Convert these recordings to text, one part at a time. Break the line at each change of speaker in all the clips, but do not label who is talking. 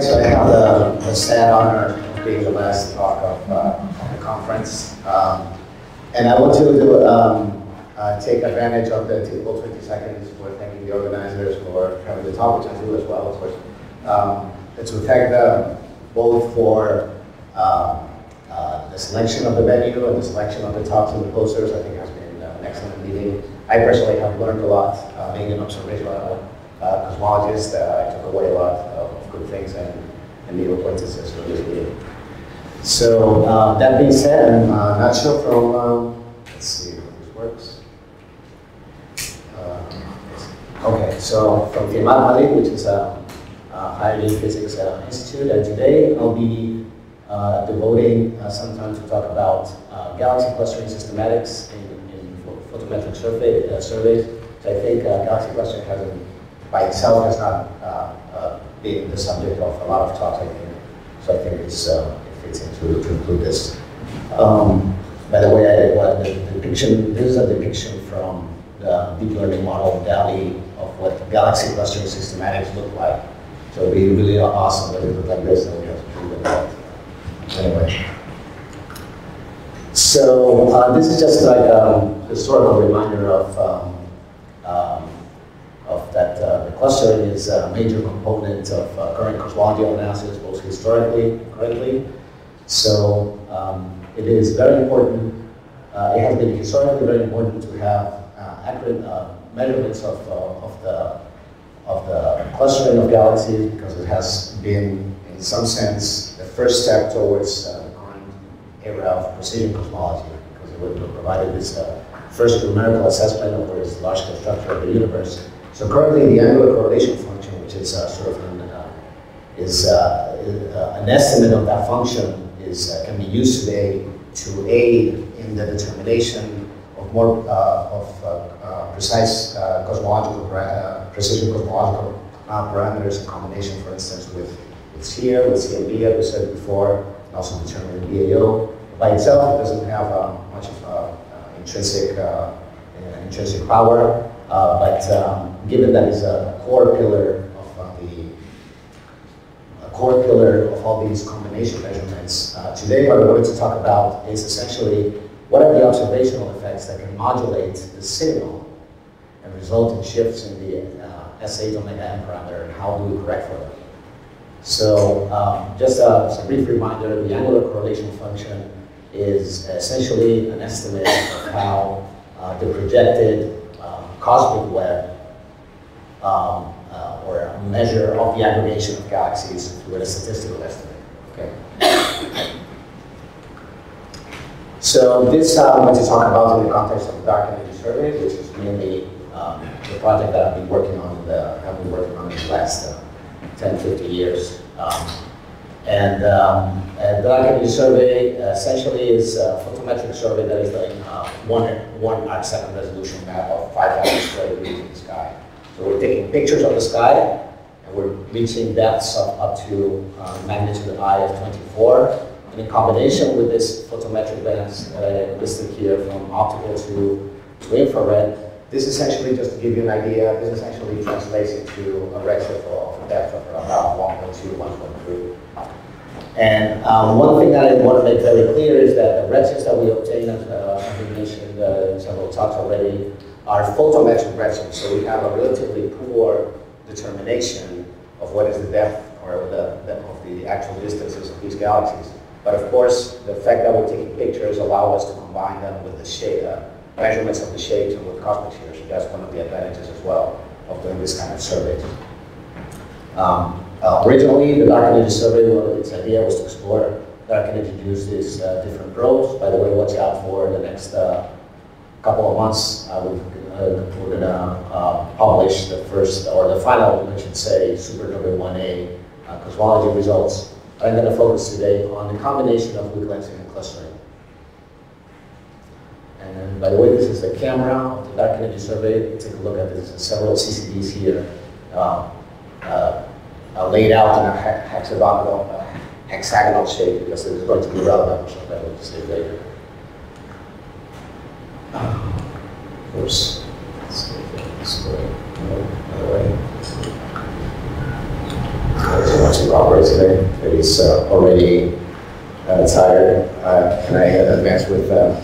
so I have the, the sad honor of being the last talk of, uh, the conference. Um, and I want to do, um, uh, take advantage of the typical 20 seconds for thanking the organizers for having the talk, which I do as well, of course. Um, to thank them both for uh, uh, the selection of the venue and the selection of the talks and the posters. I think has been uh, an excellent meeting. I personally have learned a lot uh, being an observational cosmologist. I took away a lot things and, and new acquaintances from this meeting. So uh, that being said, I'm uh, not sure from, um, let's see if this works. Uh, okay, so from Firmat Mali, which is a, a higher physics uh, institute, and today I'll be uh, devoting uh, some time to talk about galaxy clustering systematics in, in photometric survey, surveys. So I think galaxy clustering hasn't, by itself has not been the subject of a lot of talks, I think. So I think it's, uh, it fits into to include this. Um, by the way, I, what the, depiction, this is a depiction from the deep learning model of DALL-E of what galaxy clustering systematics look like. So it'd be really awesome if it looked like this, and we have to prove it. Anyway. So uh, this is just like a historical reminder of, um, um, of that uh, the clustering is a major component of uh, current cosmological analysis, both historically and currently. So um, it is very important, uh, it has been historically very important to have uh, accurate uh, measurements of, of, the, of the clustering of galaxies because it has been, in some sense, the first step towards uh, the current era of precision cosmology, because it would have provided this uh, first numerical assessment of the large-scale structure of the universe. So currently, the angular correlation function, which is uh, sort of an, uh, is uh, an estimate of that function, is can be used today to aid in the determination of more of precise cosmological precision cosmological parameters in combination, for instance, with here with CMB, as we said before, and also determining BAO. By itself, it doesn't have uh, much of uh, uh intrinsic uh, intrinsic power, uh, but um, given that it's a core pillar of the a core pillar of all these combination measurements, today what I wanted to talk about is essentially what are the observational effects that can modulate the signal and result in shifts in the S8 omega m parameter, and how do we correct for them? So um, just a, a, brief reminder, the angular correlation function is essentially an estimate of how uh, the projected cosmic web um, uh, or a measure of the aggregation of galaxies through a statistical estimate. Okay. So this uh, I want to talk about in the context of the dark energy survey, which is mainly um, the project that I've been working on, the, I've been working on in the last uh, 10, 50 years. Um, and, um, and the energy survey uh, essentially is a photometric survey that is like uh, one, one arc second resolution map of 5,000 square degrees in the sky. So we're taking pictures of the sky, and we're reaching depths of up to uh, magnitude I of 24. And in combination with this photometric bands uh, listed here from optical to, to infrared, this essentially, just to give you an idea, this essentially translates into a redshift of depth of about 1.2, 1.3. And um, one thing that I want to make very clear is that the redshifts that we obtain, as uh, we mentioned uh, in several talks already, are photometric redshifts. So we have a relatively poor determination of what is the depth or the, the, of the actual distances of these galaxies. But of course, the fact that we're taking pictures allow us to combine them with the shape, uh, measurements of the shapes and with cosmic spheres. So that's one of the advantages as well of doing this kind of survey. Um, uh, originally, the dark energy survey, well, its idea was to explore dark energy uses uh, different probes. By the way, watch out for the next uh, couple of months. Uh, we're going to uh, publish the first, or the final, I should say, Supernova 1A uh, cosmology results. I'm going to focus today on the combination of weak lensing and clustering. And by the way, this is the camera of the dark energy survey. Take a look at this. Several CCDs here uh, uh, laid out in a hexagonal, uh, hexagonal shape because it is going to be relevant something I will say later. of course, let's if this way. No, by the way. There's a bunch of today. It is uh, already uh, tired. Uh, can I advance with? Uh,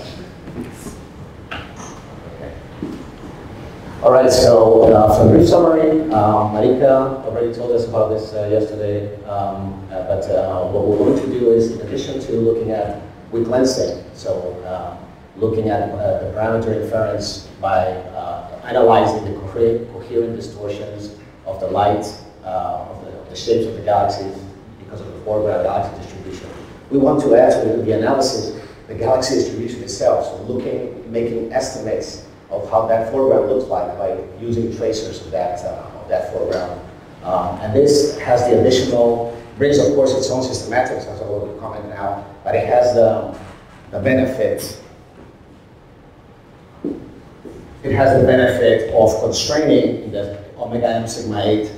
All right, so uh, for a brief summary, um, Marika already told us about this uh, yesterday, um, uh, but uh, what we're going to do is, in addition to looking at weak lensing, so uh, looking at uh, the parameter inference by analyzing the coherent, distortions of the light, of the, of, the, shapes of the galaxies because of the foreground galaxy distribution. We want to add to the analysis the galaxy distribution itself, so looking, making estimates of how that foreground looks like by using tracers of that, uh, of that foreground. Um, and this has the additional, brings of course its own systematics, as I will comment now, but it has the, the benefit, it has the benefit of constraining the omega m sigma 8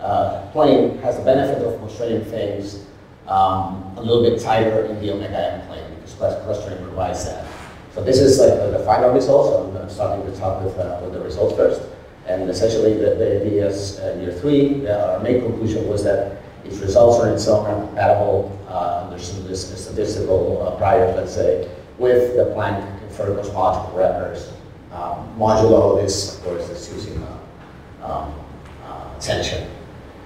uh, plane, has the benefit of constraining things um, a little bit tighter in the omega m plane, because clustering provides that. So this is like the, the final results. I'm starting to talk with, uh, with the results first. And essentially the, the idea is uh, year three, uh, our main conclusion was that its results are in some compatible, uh, there's some this statistical uh, priors, let's say, with the Planck inferred cosmological parameters. Um, modulo this, of course, is using uh, um, uh, tension.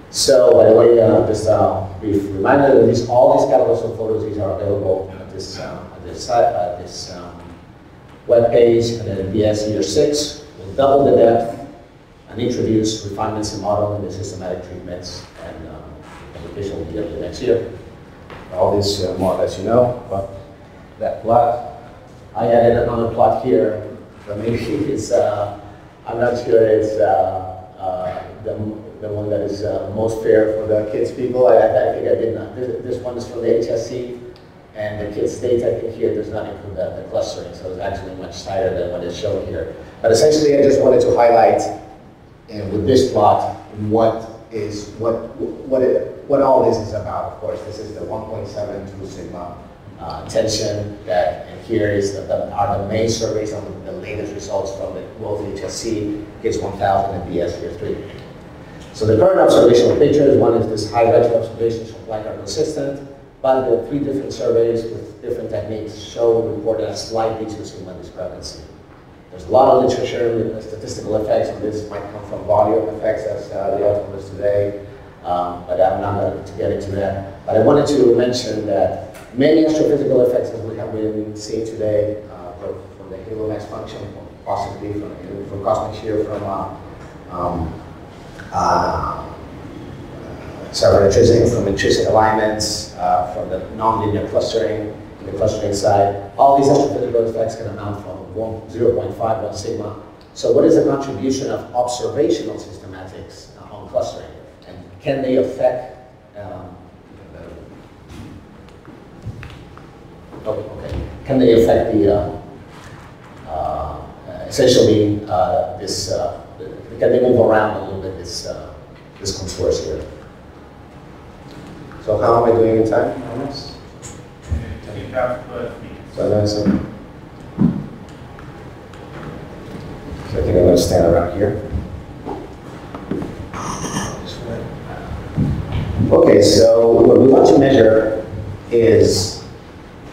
So, by the way, uh, just uh, brief reminder that these, all these catalogs of photos, these are available at this, at this, uh, this um, web page, and then DES year six we'll double the depth and introduce refinements in modeling the systematic treatments and um, publication will be the next year. All this uh, more or less you know, but that plot, I added another plot here, but maybe it's, uh, I'm not sure it's uh, uh, the, the one that is uh, most fair for the KiDS people. I, I think I did not. This, this one is from the HSC. And the KiDS' data here does not include the, the clustering, so it's actually much tighter than what is shown here. But essentially, I just wanted to highlight with this plot what is what what it, what all this is about. Of course, this is the 1.72 sigma uh, tension that, and here is the, the, are the main surveys on the, the latest results from the both HSC, KiDS 1000, and DES year three. So the current observational pictures, one is this high retro observations from Planck are consistent. But the three different surveys with different techniques show reported a slight decrease in discrepancy. There's a lot of literature statistical effects, and this might come from volume effects, as uh, the article is today, um, but I'm not going to get into that. But I wanted to mention that many astrophysical effects that we have been seeing today, uh, from the halo mass function, possibly from, from cosmic shear, from uh, um, uh, several intrinsic from intrinsic alignments, uh, from the nonlinear clustering, the clustering side. All these astrophysical effects can amount from 0.51 sigma. So what is the contribution of observational systematics uh, on clustering? And can they affect um, oh, okay. Can they affect the uh, uh, essentially uh, this? Uh, can they move around a little bit this this contours here? So how am I doing in time? So So I think I'm going to stand around here. Okay, so what we want to measure is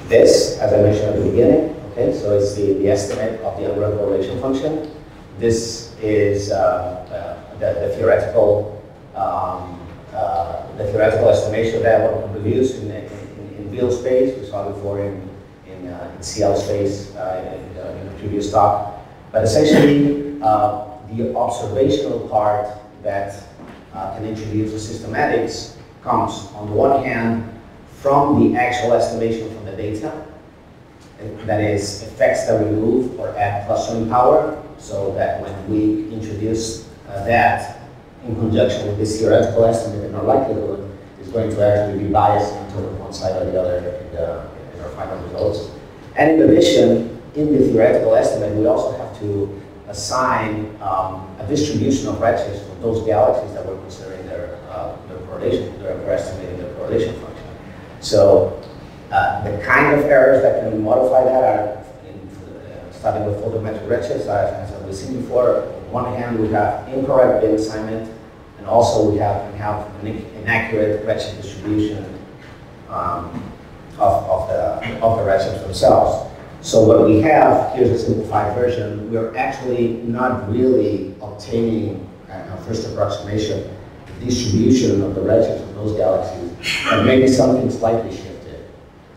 this, as I mentioned at the beginning. Okay, so it's the, the estimate of the angular correlation function. This is uh, uh, the, the, theoretical um, the theoretical estimation of that what we use in, in, in real space. We saw before in, in, uh, in CL space uh, in, uh, in, the previous talk. But essentially, uh, the observational part that uh, can introduce the systematics comes, on the one hand, from the actual estimation from the data, that is, effects that remove or add clustering power, so that when we introduce uh, that in conjunction with this theoretical estimate and our likelihood is going to actually be biased into one side or the other in, the, in our final results. And in addition, in the theoretical estimate, we also have to assign um, a distribution of redshifts for those galaxies that we're considering their, uh, their correlation, their, we're estimating their correlation function. So uh, the kind of errors that can modify that are in, uh, starting with photometric redshifts, as, as we've seen before. On one hand, we have incorrect bin assignment, and also we have, we have an inaccurate redshift distribution um, of, of, the, of the redshifts themselves. So what we have, here's a simplified version, we're actually not really obtaining a first approximation distribution of the redshifts of those galaxies, and maybe something slightly shifted.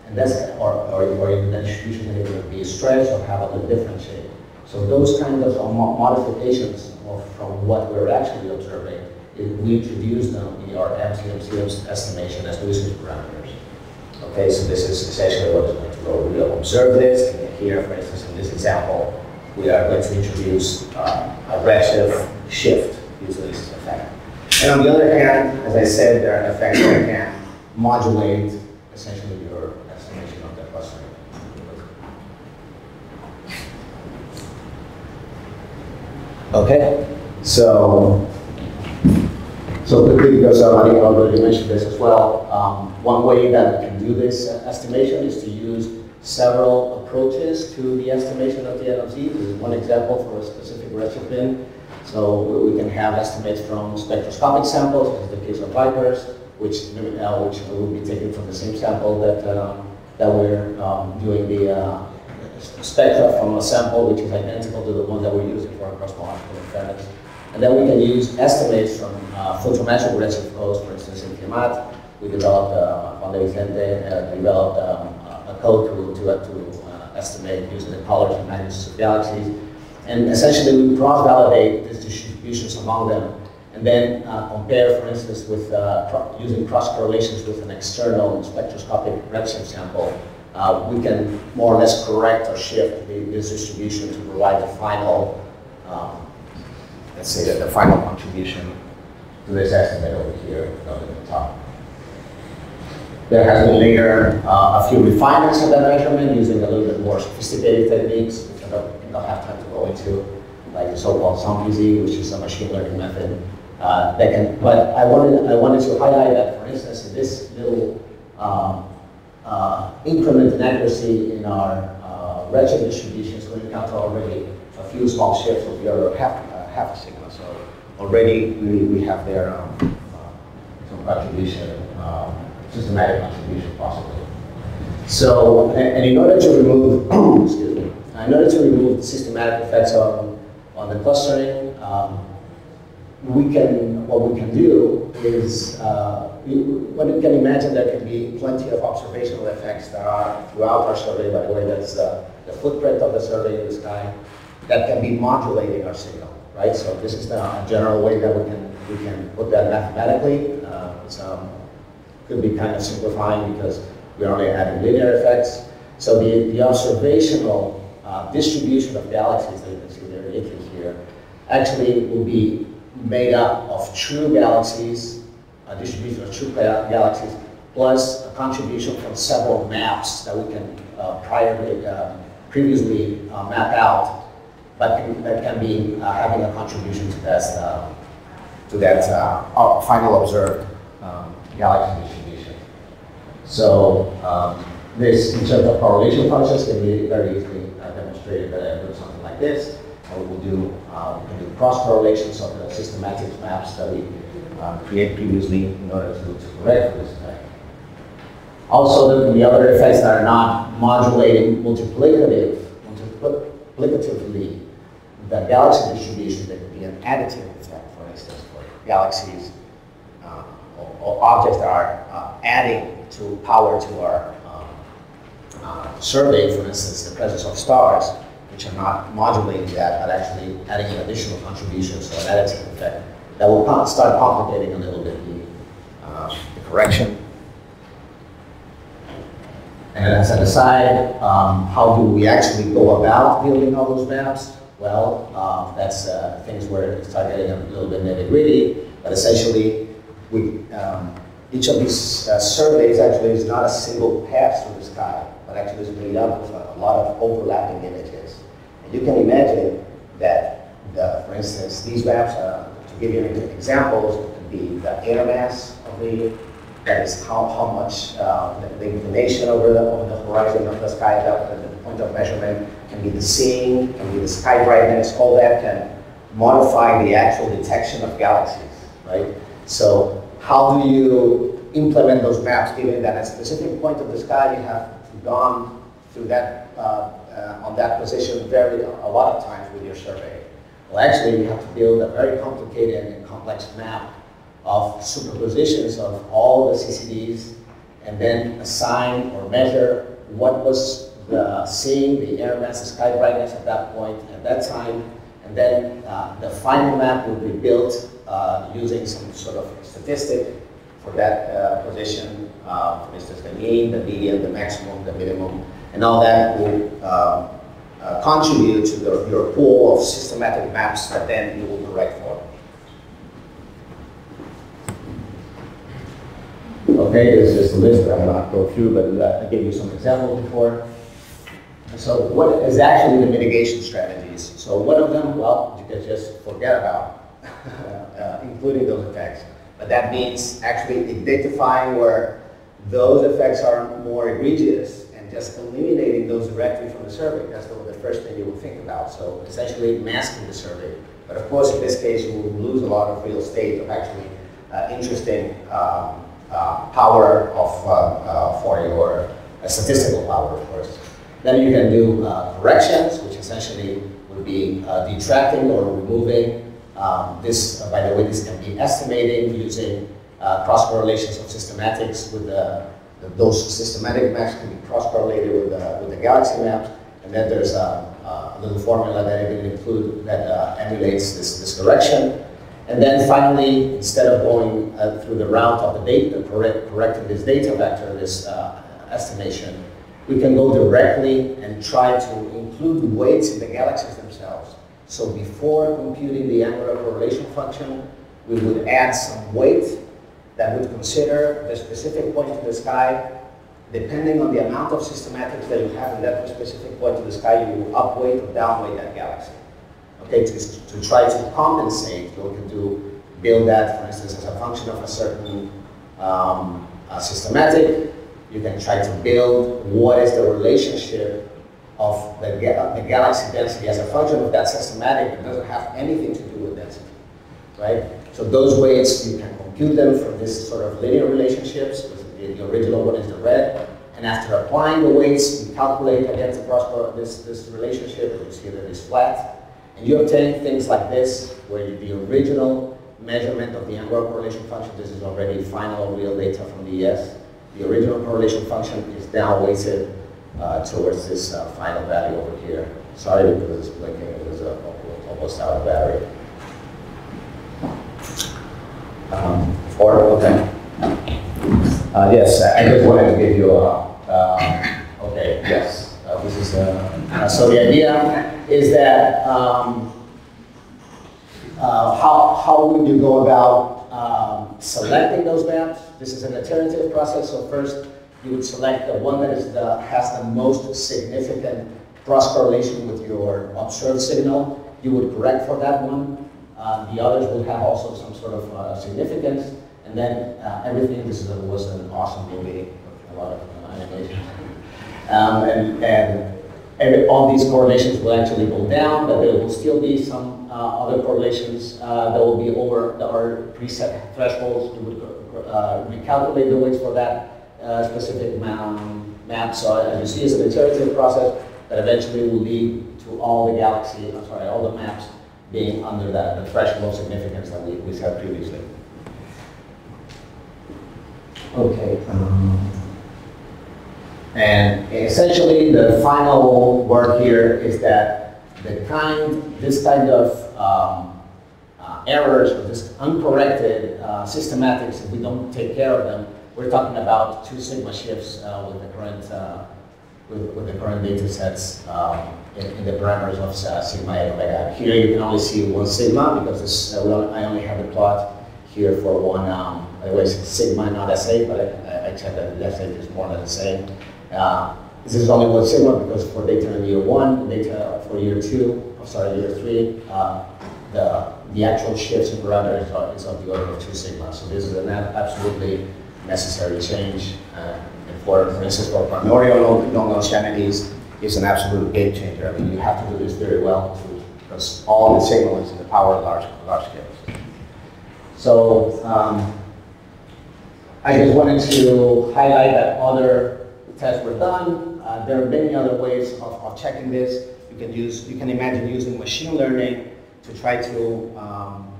And that's, or, or, or that distribution can either be stretched or have a little different shape. So those kind of modifications of, from what we're actually observing, we introduce them in our MCMC estimation as nuisance parameters. Okay, so this is essentially what is going to go. We'll observe this, here, for instance, in this example, we are going to introduce uh, a redshift shift using this effect. And on the other hand, as I said, there are effects that can modulate essentially your estimation of the clustering. Okay, so so quickly, because I already mentioned this as well, um, one way that we can do this estimation is to use several approaches to the estimation of the NOZ. This is one example for a specific bin. So we can have estimates from spectroscopic samples, in the case of VIPERS, which, uh, which will be taken from the same sample that, uh, that we're um, doing the uh, spectra from a sample which is identical to the one that we're using for our cosmological experiments. And then we can use estimates from uh, photometric redshift flows, for instance, in CIEMAT. We developed, uh, Juan de Vicente uh, developed um, a code to, to, to uh, estimate using the colors and magnitudes of galaxies. And essentially, we cross-validate these distributions among them, and then uh, compare, for instance, with uh, using cross correlations with an external spectroscopic redshift sample. Uh, we can more or less correct or shift the, this distribution to provide the final, um, let's say, that the final contribution to this estimate over here at the top. There has been later uh, a few refinements of that measurement using a little bit more sophisticated techniques, which I don't, don't have time to go into, like the so-called SOMPZ, which is a machine learning method uh, that can. But I wanted I wanted to highlight that, for instance, in this little um, uh, increment in accuracy in our uh, distributions, we encounter already a few small shifts of the order of half half a signal. So already we, we have there um, uh, some contribution. Um, systematic contribution possibly. So, and, and in order to remove, excuse me, in order to remove the systematic effects on, on the clustering, um, we can, what we can do is, uh, you can imagine there can be plenty of observational effects that are throughout our survey, by the way, that's uh, the footprint of the survey in the sky, that can be modulating our signal, right? So this is the general way that we can, we can put that mathematically. Uh, it's, um, could be kind of simplifying because we're only adding linear effects. So the, the observational uh, distribution of galaxies that you can see there here actually will be made up of true galaxies, a distribution of true galaxies, plus a contribution from several maps that we can uh, priorly, uh, previously uh, map out, but can, that can be uh, having a contribution to that, uh, to that final observed um, galaxy distribution. so um, this, in terms of correlation functions, can be very easily uh, demonstrated by doing something like this. And we'll do, uh, we do cross correlations of the systematic maps that we uh, create previously in order to, to correct for this effect. Also, there can be other effects that are not modulating multiplicative, multiplicatively the galaxy distribution. There could be an additive effect, for instance, for galaxies uh, or, or, objects that are uh, adding to power to our um, uh, survey, for instance, the presence of stars, which are not modulating that, but actually adding an additional contribution, so an additive effect, that will start complicating a little bit the, uh, the correction. And as an aside, um, how do we actually go about building all those maps? Well, uh, that's uh, things where it start getting a little bit nitty gritty, but essentially, we, um, each of these uh, surveys actually is not a single pass through the sky, but actually is made up of a lot of overlapping images. And you can imagine that, the, for instance, these maps, uh, to give you an example, could be the air mass of the, that is how, how much uh, the, the, inclination over the, over the horizon of the sky, at the point of measurement, can be the seeing, can be the sky brightness, all that can modify the actual detection of galaxies right? So how do you implement those maps, given that at a specific point of the sky, you have gone through that, uh, uh, on that position very, a lot of times with your survey? Well, actually, you have to build a very complicated and complex map of superpositions of all the CCDs and then assign or measure what was the seeing the air mass, the sky brightness at that point, at that time, and then uh, the final map will be built uh, using some sort of statistic for that uh, position, uh, for instance, the mean, the median, the maximum, the minimum, and all that will um, uh, contribute to the, your pool of systematic maps that then you will correct for. Okay, this is just a list that I'm not go through, but uh, I gave you some examples before. So what is actually the mitigation strategies? So one of them, well, you can just forget about, uh, including those effects. But that means actually identifying where those effects are more egregious and just eliminating those directly from the survey. That's the, the first thing you will think about. So essentially masking the survey. But of course, in this case, you will lose a lot of real estate of actually uh, interesting um, uh, power of, uh, uh, for your statistical power, of course. Then you can do corrections, which essentially would be detracting or removing. Um, this, by the way, this can be estimating using cross correlations of systematics with the, the, those systematic maps can be cross correlated with the, with the galaxy maps. And then there's a, a little formula that it can include that uh, emulates this, this correction. And then finally, instead of going uh, through the route of the data, correct, correcting this data vector, this uh, estimation, we can go directly and try to include weights in the galaxies themselves. So before computing the angular correlation function, we would add some weight that would consider the specific point in the sky. Depending on the amount of systematics that you have in that specific point in the sky, you will upweight or downweight that galaxy okay, to, to try to compensate, you can do build that, for instance, as a function of a certain um, systematic. You can try to build what is the relationship of the, the galaxy density as a function of that systematic that doesn't have anything to do with density, right? So those weights, you can compute them from this sort of linear relationships. The, the original one is the red. And after applying the weights, you calculate against this, this relationship, you see that it's flat. And you obtain things like this, where the original measurement of the angular correlation function, this is already final real data from the DES. The original correlation function is now weighted uh, towards this uh, final value over here. Sorry because it's blinking, it was uh, almost out of battery. Um, or, okay. Uh, yes, I just wanted to give you a, uh, okay, yes. Uh, this is, so the idea is that um, how, how would you go about um, selecting those maps? This is an iterative process, so first you would select the one that is the, has the most significant cross correlation with your observed signal. You would correct for that one. Uh, the others will have also some sort of uh, significance. And then uh, everything, this is a, was an awesome movie, a lot of uh, animation. Um, and, and every, all these correlations will actually go down, but there will still be some uh, other correlations uh, that will be over that are preset thresholds. Uh, recalculate the weights for that uh, specific map. So as you see, it's an iterative process that eventually will lead to all the galaxy, I'm sorry, all the maps being under that, the threshold of significance that we, we said previously. Okay. Um, and essentially, the final word here is that the kind, this kind of um, errors or just uncorrected uh, systematics, if we don't take care of them, we're talking about two sigma shifts uh, with the current uh, with, with, the current data sets um, in, in, the parameters of sigma and omega. Here you can only see one sigma because this, I only have the plot here for one. Um, by sigma not S8, but I, I checked that the S8 is more than the same. Uh, this is only one sigma because for data in year one, data for year two, oh, sorry, year three, uh, the, the actual shifts in parameters are, is of the order of two sigma. So this is an absolutely necessary change. Uh, for, for instance, for primordial non-Gaussianities, it's an absolute game changer. I mean, you have to do this very well to, because all the signal is in the power of large, large scales. So um, I just wanted to highlight that other tests were done. Uh, there are many other ways of, of checking this. You can use, you can imagine using machine learning to try to um,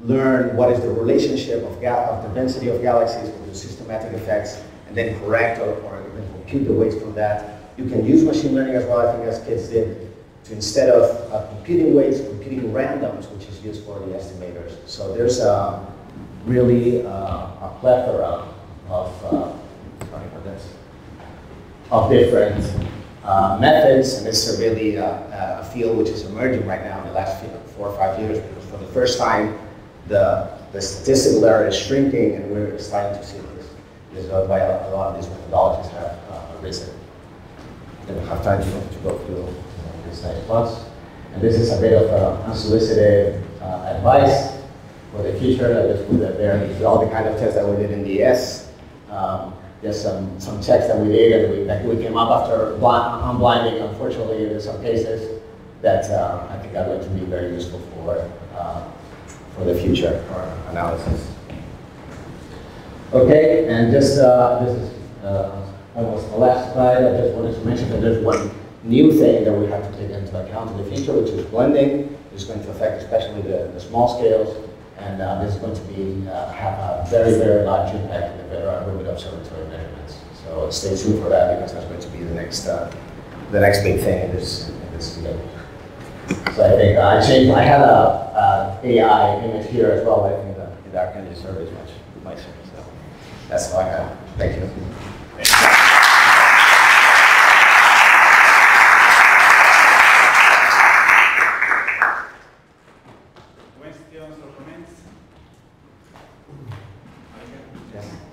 learn what is the relationship of, of, the density of galaxies with the systematic effects, and then correct or, or compute the weights from that. You can use machine learning as well, I think as KiDS did, to instead of uh, computing weights, computing randoms, which is used for the estimators. So there's really uh, a plethora of, uh, sorry for this, of different uh, methods, and this is really a, a field which is emerging right now in the last four or five years, because for the first time, the, the statistical error is shrinking, and we're starting to see this. This is why a lot of these methodologies have uh, arisen. I don't have time to, go through this next plus. And this is a bit of uh, unsolicited uh, advice for the future. I just put that there. All the kind of tests that we did in DES. Um, there's some, some checks that we did, and we, that we came up after blind, unblinding, unfortunately, in some cases that uh, I think going to be very useful for uh, for the future analysis. Okay, and just uh, this is uh, almost the last slide. I just wanted to mention that there's one new thing that we have to take into account in the future, which is blending. It's going to affect especially the, the small scales, and uh, this is going to be uh, have a very, very large impact in the Vera Rubin Observatory measurements. So stay tuned for that because that's going to be the next uh, the next big thing in this in this. So I think uh, I changed. I had a, AI image here as well. but I think the dark energy survey is much nicer. So that's all I have. Thank you.
Questions or comments?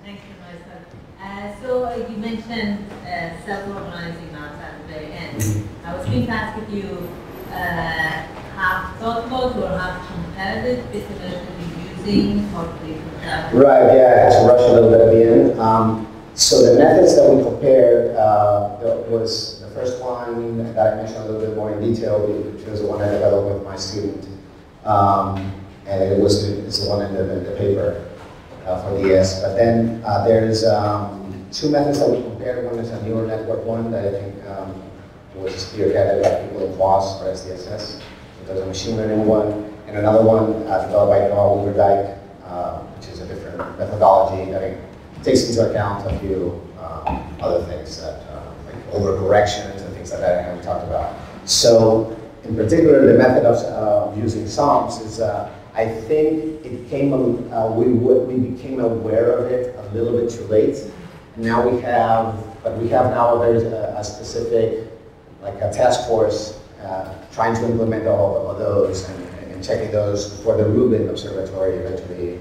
Thank you, Marcel. Uh, so uh, you mentioned uh, self-organizing maps at the very end. I was going to ask if you uh, have thought about or have compared it with the version you're using or the
Right, yeah, I had to rush a little bit at the end. Um, so the methods that we compared uh, was the first one that I mentioned a detail, which was the one I developed with my student. Um, and it was the, the one in the, the paper uh, for DES. But then uh, there's um, two methods that we compared. One is a neural network one that I think um, was spearheaded by people in WASP or SDSS. There's a machine learning one, and another one uh, developed by Noah Weaverdyck, uh, which is a different methodology that takes into account a few um, other things that, uh, like overcorrections and things like that that we talked about. So in particular, the method of uh, using SOMs is, uh, I think it came, uh, we, we became aware of it a little bit too late. Now we have, but we have now, there's a, a specific, like a task force uh, trying to implement all of those and, and checking those for the Rubin Observatory eventually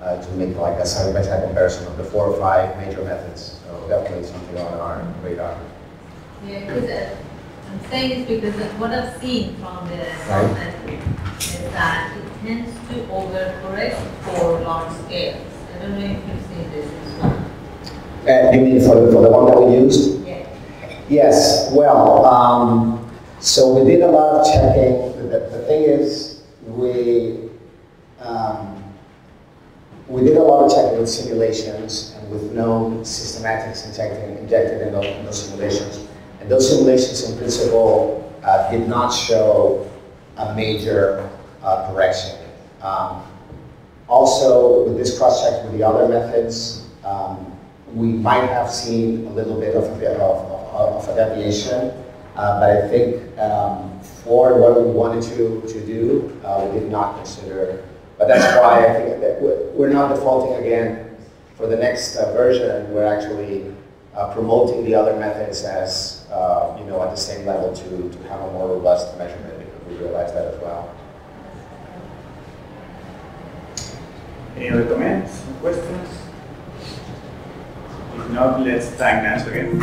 uh, to make like a side-by-side comparison of the four or five major methods. So definitely something on our radar.
Yeah, uh, I'm saying this because what I've seen from the right. is that it tends to overcorrect for large scales. I don't know if you've seen this as well. Uh,
you mean for the, for the one that we used?
Yeah.
Yes, well, um, so we did a lot of checking. The, the thing is, we, um, we did a lot of checking with simulations and with known systematics injected, injected in those, in those simulations. And those simulations, in principle, uh, did not show a major uh, correction. Um, also, with this cross-check with the other methods, um, we might have seen a little bit of, a, of, of, of a deviation, uh, but I think um, for what we wanted to, to do, uh, we did not consider but that's why I think that we're not defaulting again for the next uh, version. We're actually uh, promoting the other methods as uh, you know at the same level to, to have a more robust measurement we realize that as well.
Any other comments, questions? If not, let's thank Nancy again.